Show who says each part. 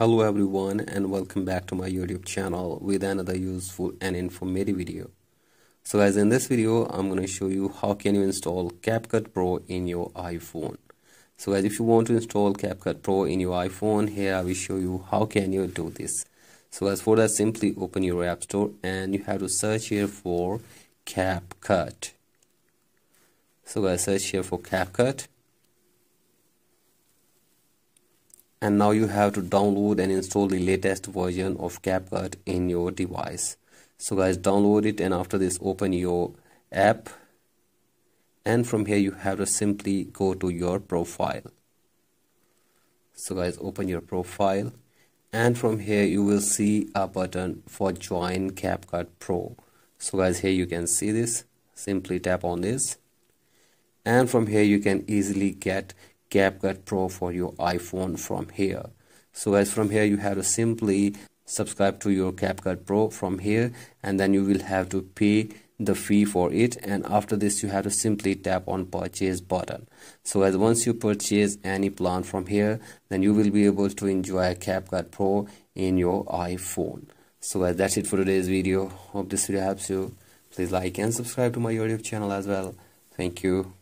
Speaker 1: Hello everyone and welcome back to my YouTube channel with another useful and informative video. So guys in this video I'm going to show you how can you install CapCut Pro in your iPhone. So guys if you want to install CapCut Pro in your iPhone here I will show you how can you do this. So as for that simply open your app store and you have to search here for CapCut. So guys search here for CapCut and now you have to download and install the latest version of CapCut in your device. So guys download it and after this open your app. And from here you have to simply go to your profile. So guys open your profile. And from here you will see a button for join CapCut Pro. So guys here you can see this. Simply tap on this. And from here you can easily get CapCut Pro for your iPhone from here. So as from here you have to simply subscribe to your CapCut Pro from here and then you will have to pay the fee for it. And after this you have to simply tap on purchase button. So as once you purchase any plan from here then you will be able to enjoy CapCut Pro in your iPhone. So as that's it for today's video. Hope this video helps you. Please like and subscribe to my YouTube channel as well. Thank you